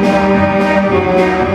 Música